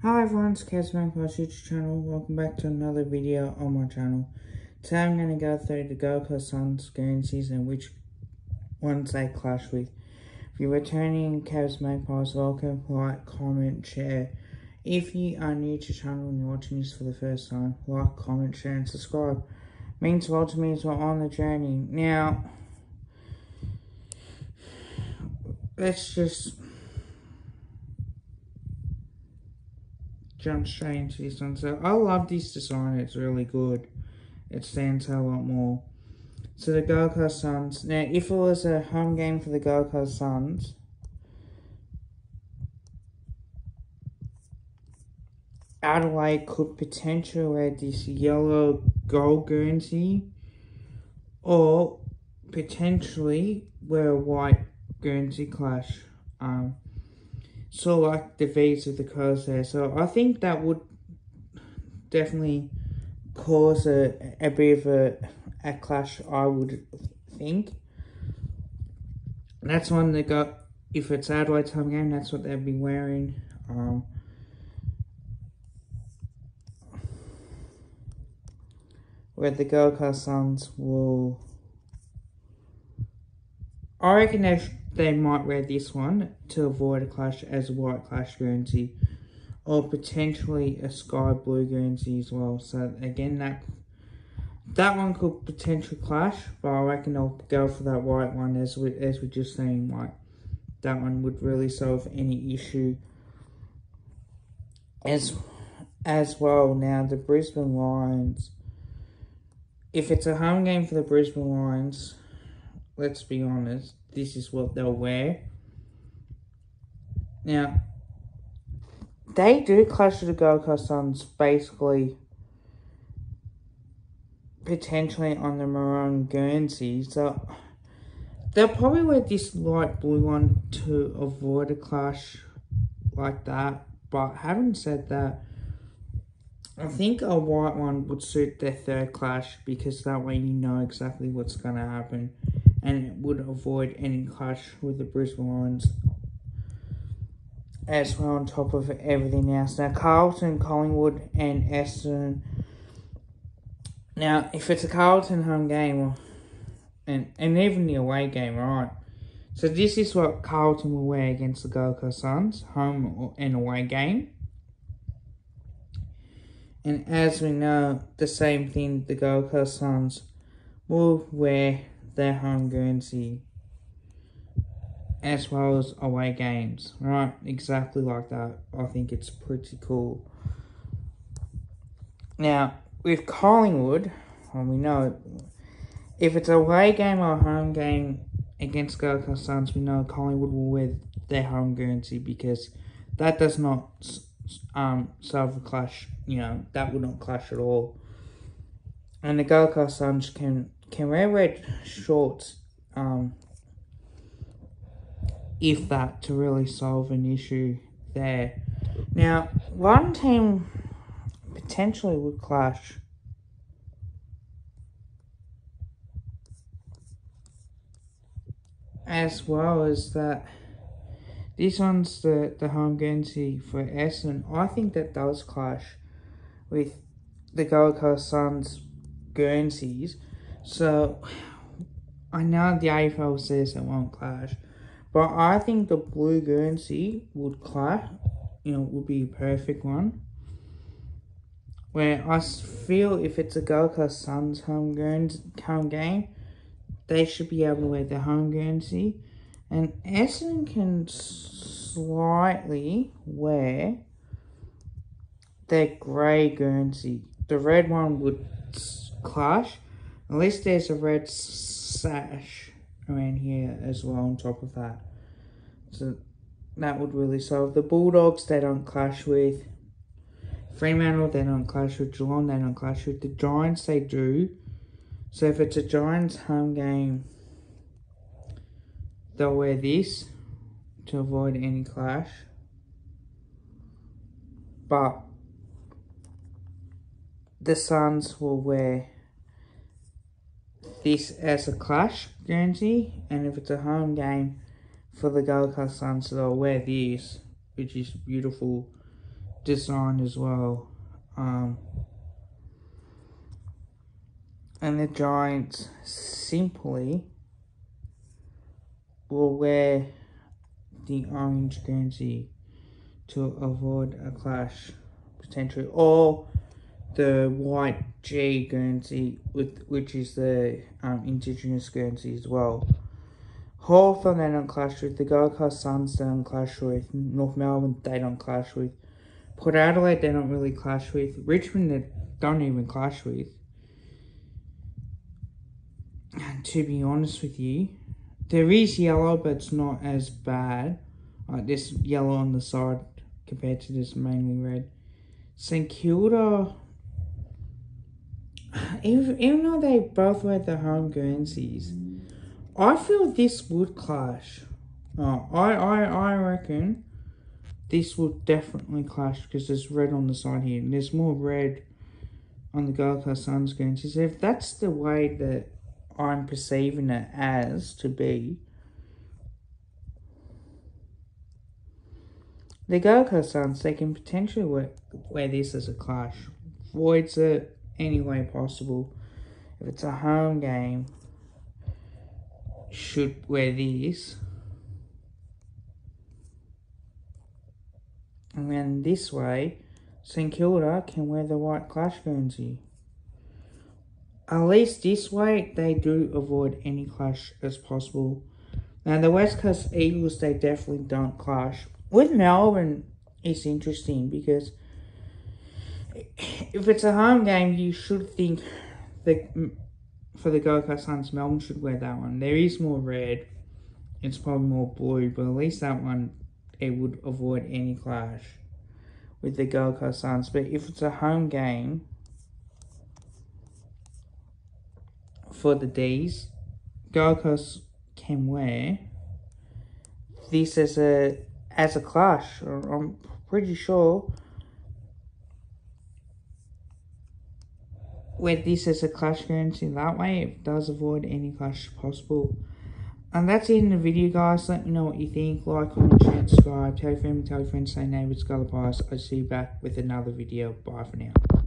Hi everyone, it's Casman Plus YouTube channel. Welcome back to another video on my channel. Today I'm going to go through the Gold Coast Suns guernseys and which ones they clash with. If you're returning Kev's Magpies, welcome, like, comment, share. If you are new to the channel and you're watching this for the first time, like, comment, share and subscribe. It means a lot to me as well on the journey. Now, let's just jump straight into this one. So I love this design, it's really good. It stands out a lot more. So the Gold Coast Suns. Now, if it was a home game for the Gold Coast Suns, Adelaide could potentially wear this yellow gold Guernsey or potentially wear a white Guernsey clash. Um, sort of like the V's of the curls there. So I think that would definitely cause a, a bit of a, a clash, I would think. That's one they got, if it's Adelaide home game, that's what they'd be wearing. Um, where the Gold Coast Suns will. I reckon they, they might wear this one to avoid a clash as a white clash Guernsey, or potentially a sky blue Guernsey as well. So again, that that one could potentially clash, but I reckon I'll go for that white one as we as we just saying like that one would really solve any issue. As as well now the Brisbane Lions if it's a home game for the Brisbane Lions, let's be honest, this is what they'll wear. Now, they do clash with the Gold Coast Suns basically potentially on the maroon Guernsey, so they'll probably wear this light blue one to avoid a clash like that. But having said that, I think a white one would suit their third clash because that way you know exactly what's going to happen and it would avoid any clash with the Brisbane Lions as well on top of everything else. Now Carlton, Collingwood and Essendon. Now if it's a Carlton home game and, and even the away game, right? So this is what Carlton will wear against the Gold Coast Suns, home and away game. And as we know, the same thing the Gold Coast Suns will wear their home Guernsey as well as away games, right? Exactly like that. I think it's pretty cool. Now, with Collingwood, well, we know if it's a away game or a home game against Gold Coast Suns, we know Collingwood will wear their home Guernsey because that does not um, Silver clash, you know, that would not clash at all. And the Gold Coast Suns can, can red shorts, um, if that, to really solve an issue there. Now, one team potentially would clash as well as that this one's the, the home Guernsey for Essendon. I think that does clash with the Gold Coast Suns Guernseys. So, I know the AFL says it won't clash. But I think the blue Guernsey would clash. You know, would be a perfect one. Where I feel if it's a Gold Coast Suns home, Guernsey, home game, they should be able to wear the home Guernsey and Essendon can slightly wear their grey Guernsey. The red one would clash. At least there's a red sash around here as well on top of that. So that would really solve. The Bulldogs, they don't clash with. Fremantle, they don't clash with. Geelong, they don't clash with. The Giants, they do. So if it's a Giants home game they'll wear this to avoid any clash. But the Suns will wear this as a clash Guernsey, and if it's a home game for the Gold Coast Suns, they'll wear this, which is beautiful, design as well. Um, and the Giants simply will wear the orange Guernsey to avoid a clash potentially, or the white G Guernsey, with which is the um, indigenous Guernsey as well. Hawthorn they don't clash with, the Gold Coast Suns they don't clash with, North Melbourne they don't clash with, Port Adelaide they don't really clash with, Richmond they don't even clash with. And to be honest with you, there is yellow, but it's not as bad. Like this yellow on the side compared to this mainly red. St Kilda, even, even though they both wear the home Guernseys, I feel this would clash. Oh, I, I, I reckon this would definitely clash because there's red on the side here and there's more red on the Gold Coast Suns Guernseys. If that's the way that I'm perceiving it as to be, the Gold Coast Suns, they can potentially wear, wear this as a clash. Voids it any way possible. If it's a home game, should wear these. And then this way, St Kilda can wear the white clash Guernsey. At least this way, they do avoid any clash as possible. Now, the West Coast Eagles, they definitely don't clash with Melbourne, it's interesting because if it's a home game, you should think that for the Gold Coast Suns, Melbourne should wear that one. There is more red, it's probably more blue, but at least that one it would avoid any clash with the Gold Coast Suns. But if it's a home game for the D's, Gold Coast can wear this as a as a clash. I'm pretty sure where this as a clash Guernsey that way, it does avoid any clash possible. And that's it in the video, guys. Let me know what you think. Like, comment, share, subscribe. Tell your family, tell your friends, say neighbours, Scarlet Pies. I'll see you back with another video. Bye for now.